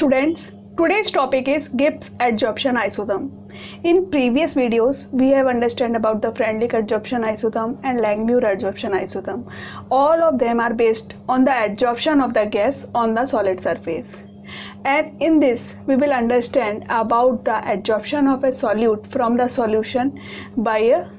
Students, today's topic is Gibbs adsorption isotherm. In previous videos, we have understood about the Freundlich adsorption isotherm and Langmuir adsorption isotherm. All of them are based on the adsorption of the gas on the solid surface. And in this, we will understand about the adsorption of a solute from the solution by a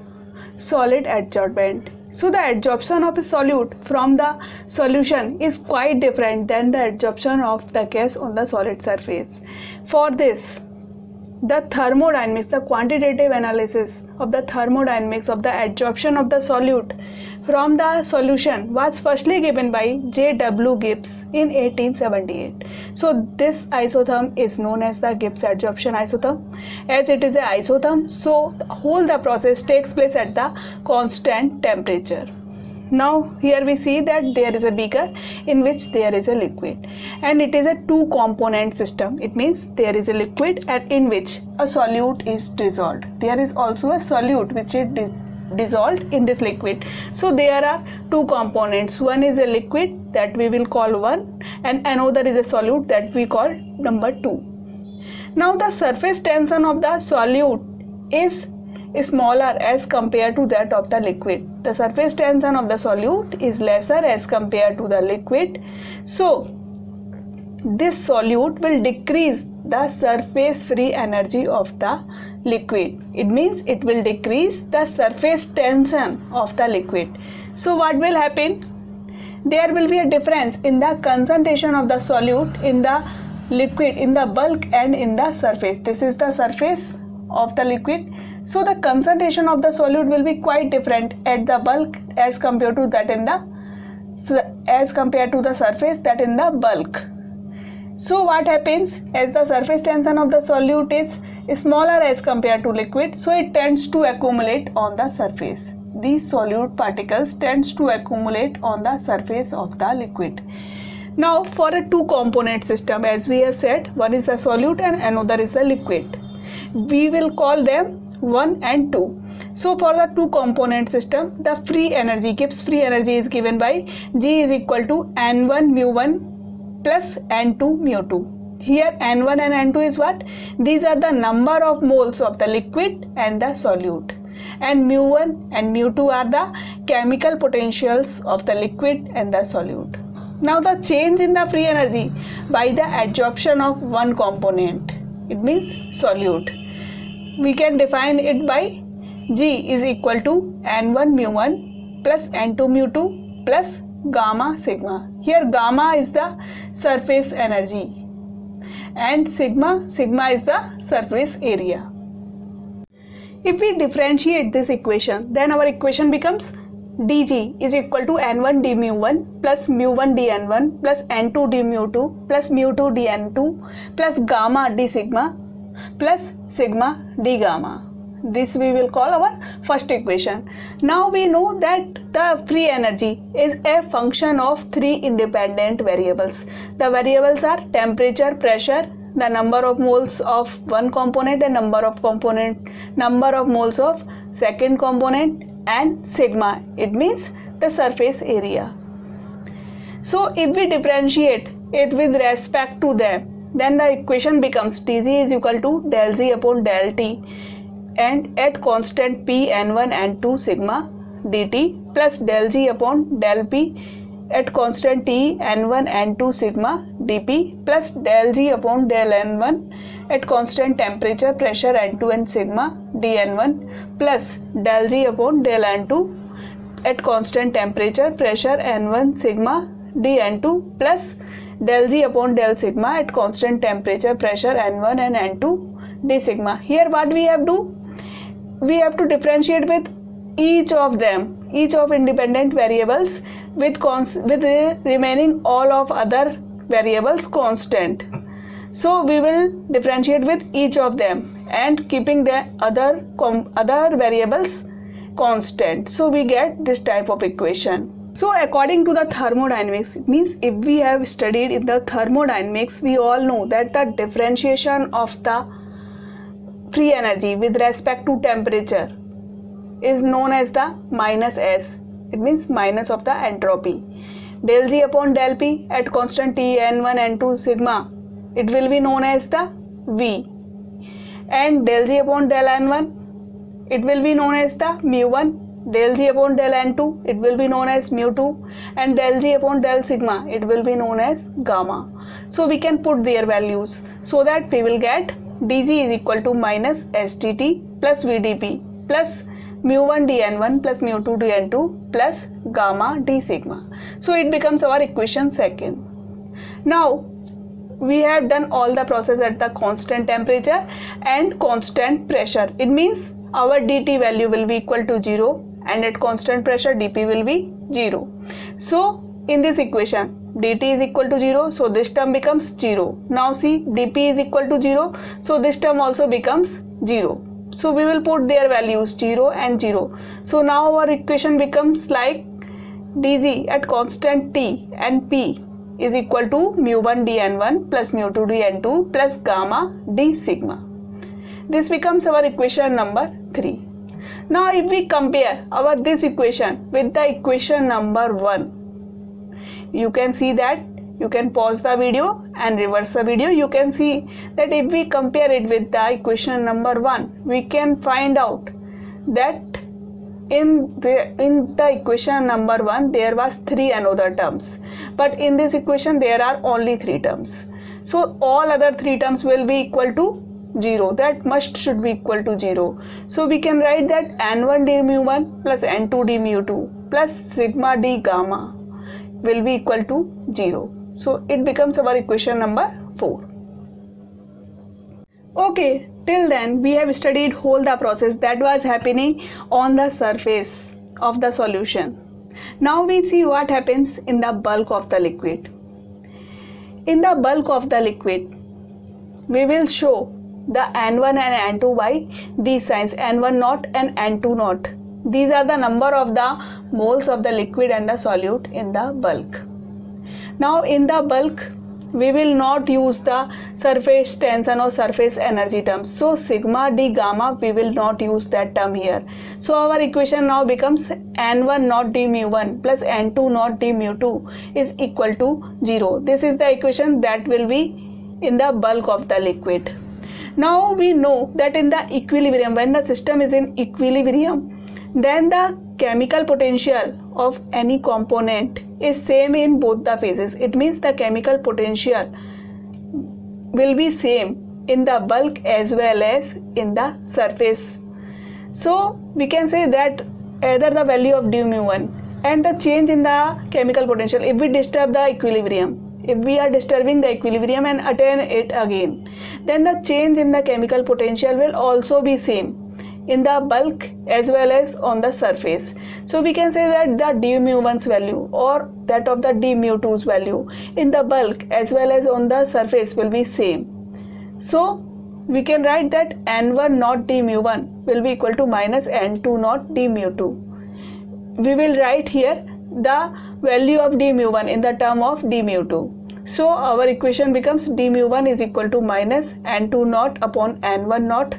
solid adsorbent. So the adsorption of a solute from the solution is quite different than the adsorption of the gas on the solid surface. For this, the thermodynamics, the quantitative analysis of the thermodynamics of the adsorption of the solute from the solution was firstly given by J.W. Gibbs in 1878. So this isotherm is known as the Gibbs adsorption isotherm. As it is a isotherm, so whole the process takes place at the constant temperature now here we see that there is a beaker in which there is a liquid. And it is a two component system. It means there is a liquid and in which a solute is dissolved. There is also a solute which is di dissolved in this liquid. So there are two components. One is a liquid that we will call one and another is a solute that we call number two. Now the surface tension of the solute is smaller as compared to that of the liquid. The surface tension of the solute is lesser as compared to the liquid. So, this solute will decrease the surface free energy of the liquid. It means it will decrease the surface tension of the liquid. So, what will happen? There will be a difference in the concentration of the solute in the liquid in the bulk and in the surface. This is the surface of the liquid. So the concentration of the solute will be quite different at the bulk as compared to that in the as compared to the surface that in the bulk. So what happens as the surface tension of the solute is smaller as compared to liquid so it tends to accumulate on the surface. These solute particles tends to accumulate on the surface of the liquid. Now for a two component system as we have said one is the solute and another is the liquid we will call them 1 and 2 so for the two component system the free energy Gibbs free energy is given by G is equal to n1 mu1 plus n2 mu2 here n1 and n2 is what? These are the number of moles of the liquid and the solute. And mu1 and mu2 are the chemical potentials of the liquid and the solute. Now the change in the free energy by the adsorption of one component it means solute we can define it by G is equal to N1 mu1 plus N2 mu2 plus gamma sigma. Here gamma is the surface energy and sigma, sigma is the surface area. If we differentiate this equation, then our equation becomes dg is equal to n1 d mu1 plus mu1 dn1 plus n2 d mu2 plus mu2 dn2 plus gamma d sigma plus sigma d gamma. This we will call our first equation. Now we know that the free energy is a function of three independent variables. The variables are temperature pressure the number of moles of one component and number of component number of moles of second component and sigma. It means the surface area. So if we differentiate it with respect to them then the equation becomes Tg is equal to del Z upon del T and at constant P N1 and 2 sigma dt plus del G upon del P at constant T N1 and 2 sigma dP plus del G upon del N1 at constant temperature pressure N2 and sigma dN1 plus del G upon del N2 at constant temperature pressure N1 sigma dN2 plus del G upon del sigma at constant temperature pressure N1 and N2 d sigma. Here what we have to we have to differentiate with each of them each of independent variables with cons with remaining all of other variables constant so we will differentiate with each of them and keeping the other other variables constant so we get this type of equation so according to the thermodynamics, it means if we have studied in the thermodynamics, we all know that the differentiation of the free energy with respect to temperature is known as the minus S. It means minus of the entropy. Del G upon del P at constant T, N1, N2 sigma. It will be known as the v. And del g upon del n1 it will be known as the mu1 del g upon del n2 it will be known as mu2 and del g upon del sigma it will be known as gamma. So we can put their values so that we will get dg is equal to minus sdt plus vdp plus mu1 dn1 plus mu2 dn2 plus gamma d sigma. So it becomes our equation second. Now we have done all the process at the constant temperature and constant pressure. It means our dt value will be equal to 0 and at constant pressure dp will be 0 so in this equation dt is equal to 0 so this term becomes 0 now see dp is equal to 0 so this term also becomes 0 so we will put their values 0 and 0 so now our equation becomes like dg at constant t and p is equal to mu1 dn1 plus mu2 dn2 plus gamma d sigma this becomes our equation number 3 now if we compare our this equation with the equation number 1, you can see that you can pause the video and reverse the video. You can see that if we compare it with the equation number 1, we can find out that in the in the equation number 1 there was three another terms. But in this equation there are only three terms. So all other three terms will be equal to 0 that must should be equal to 0 so we can write that n1 d mu1 plus n2 d mu2 plus sigma d gamma will be equal to 0 so it becomes our equation number 4 okay till then we have studied whole the process that was happening on the surface of the solution now we see what happens in the bulk of the liquid in the bulk of the liquid we will show the N1 and N2 by these signs N1 naught and N2 naught. These are the number of the moles of the liquid and the solute in the bulk. Now in the bulk we will not use the surface tension or surface energy term So sigma d gamma we will not use that term here. So our equation now becomes n1 not d mu1 plus n2 not d mu2 is equal to 0. This is the equation that will be in the bulk of the liquid. Now we know that in the equilibrium, when the system is in equilibrium, then the chemical potential of any component is same in both the phases. It means the chemical potential will be same in the bulk as well as in the surface. So we can say that either the value of du mu1 and the change in the chemical potential if we disturb the equilibrium if we are disturbing the equilibrium and attain it again then the change in the chemical potential will also be same in the bulk as well as on the surface. So we can say that the d mu1's value or that of the d mu2's value in the bulk as well as on the surface will be same. So we can write that n1 not d mu1 will be equal to minus n2 not d mu2 we will write here the value of d mu1 in the term of d mu2. So our equation becomes d mu1 is equal to minus n2 naught upon n1 naught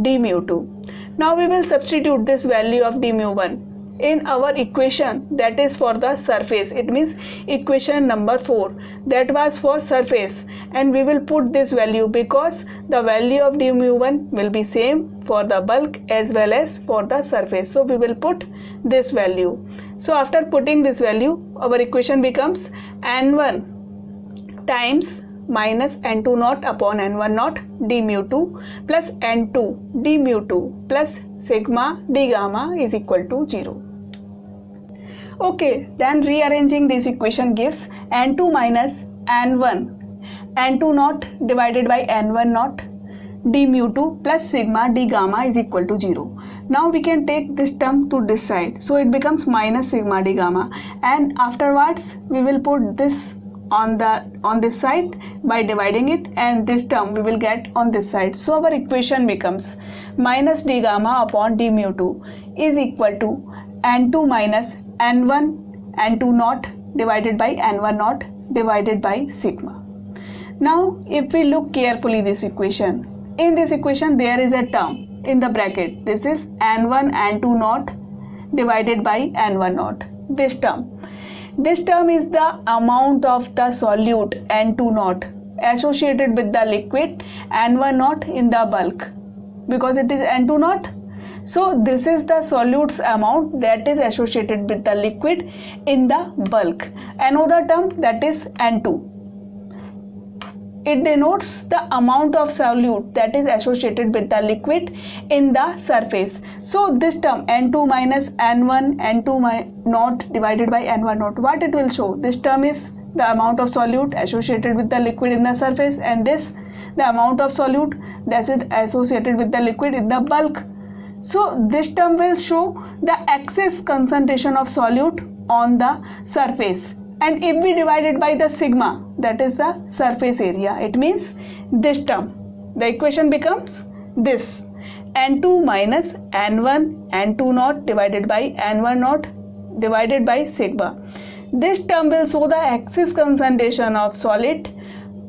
d mu2. Now we will substitute this value of d mu1 in our equation that is for the surface. It means equation number 4 that was for surface. And we will put this value because the value of d mu1 will be same for the bulk as well as for the surface. So we will put this value. So after putting this value our equation becomes n1 times minus n2 naught upon n1 naught d mu2 plus n2 d mu2 plus sigma d gamma is equal to 0. Okay, then rearranging this equation gives n2 minus n1 n2 naught divided by n1 naught d mu2 plus sigma d gamma is equal to 0. Now we can take this term to this side. So it becomes minus sigma d gamma and afterwards we will put this on the on this side by dividing it and this term we will get on this side. So our equation becomes minus d gamma upon d mu2 is equal to n2 minus n1 n2 naught divided by n1 naught divided by sigma. Now if we look carefully this equation, in this equation there is a term in the bracket. This is n1 n2 naught divided by n1 naught. This term. This term is the amount of the solute n2 naught associated with the liquid N1 naught in the bulk because it is N2 naught. So this is the solutes amount that is associated with the liquid in the bulk. Another term that is N2 it denotes the amount of solute that is associated with the liquid in the surface. So this term N2 minus N1 N2 naught divided by N1 not what it will show this term is the amount of solute associated with the liquid in the surface and this the amount of solute that is associated with the liquid in the bulk. So this term will show the excess concentration of solute on the surface and if we divide it by the sigma that is the surface area it means this term. The equation becomes this. N2 minus n1 n2 naught divided by n1 naught divided by sigma. This term will show the excess concentration of solid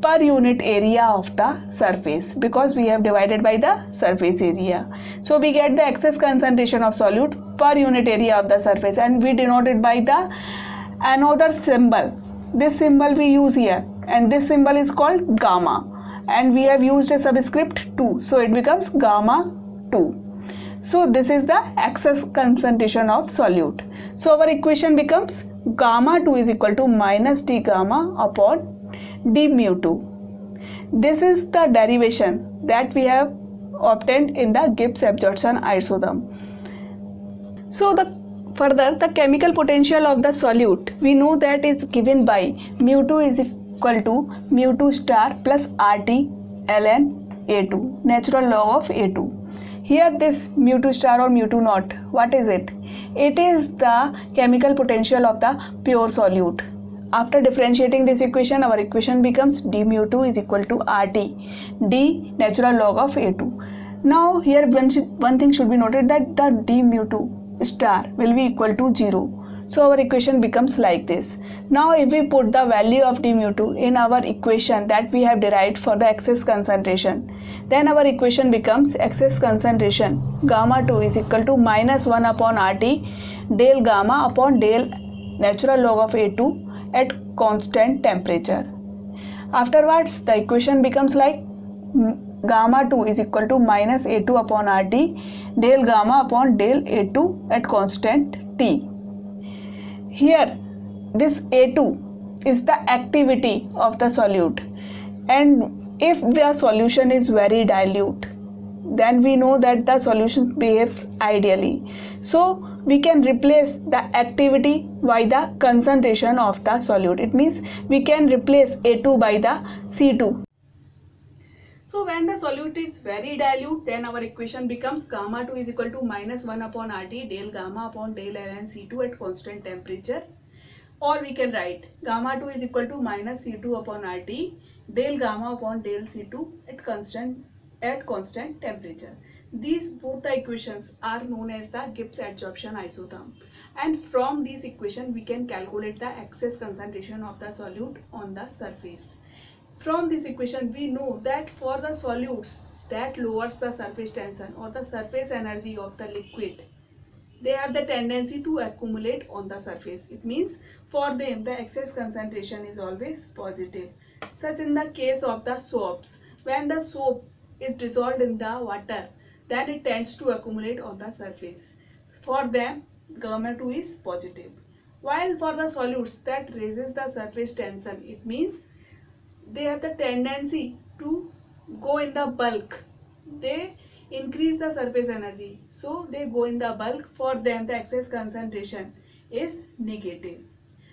per unit area of the surface because we have divided by the surface area. So we get the excess concentration of solute per unit area of the surface and we denote it by the another symbol. This symbol we use here and this symbol is called gamma and we have used a subscript 2 so it becomes gamma 2 so this is the excess concentration of solute. So our equation becomes gamma 2 is equal to minus d gamma upon d mu 2 this is the derivation that we have obtained in the Gibbs adsorption isotherm so the Further, the chemical potential of the solute, we know that is given by mu2 is equal to mu2 star plus RT ln A2, natural log of A2. Here this mu2 star or mu2 naught, what is it? It is the chemical potential of the pure solute. After differentiating this equation, our equation becomes d mu2 is equal to RT, d natural log of A2. Now here one, one thing should be noted that the d mu2 star will be equal to 0. So our equation becomes like this. Now if we put the value of d mu 2 in our equation that we have derived for the excess concentration, then our equation becomes excess concentration gamma 2 is equal to minus 1 upon RT del gamma upon del natural log of A2 at constant temperature. Afterwards the equation becomes like gamma 2 is equal to minus A2 upon RT del gamma upon del A2 at constant T. Here this A2 is the activity of the solute and if the solution is very dilute then we know that the solution behaves ideally. So we can replace the activity by the concentration of the solute. It means we can replace A2 by the C2. So when the solute is very dilute, then our equation becomes gamma 2 is equal to minus 1 upon RT del gamma upon del ln C2 at constant temperature. Or we can write gamma 2 is equal to minus C2 upon RT del gamma upon del C2 at constant at constant temperature. These both the equations are known as the Gibbs adsorption isotherm. And from these equation we can calculate the excess concentration of the solute on the surface. From this equation, we know that for the solutes that lowers the surface tension or the surface energy of the liquid, they have the tendency to accumulate on the surface. It means for them the excess concentration is always positive. Such in the case of the soaps, when the soap is dissolved in the water, then it tends to accumulate on the surface. For them, gamma 2 is positive. While for the solutes that raises the surface tension, it means they have the tendency to go in the bulk. They increase the surface energy. So they go in the bulk. For them the excess concentration is negative.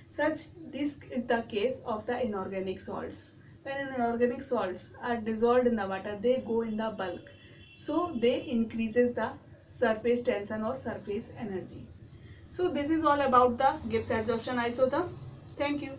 Such this is the case of the inorganic salts. When inorganic salts are dissolved in the water they go in the bulk. So they increases the surface tension or surface energy. So this is all about the Gibbs adsorption isotherm. Thank you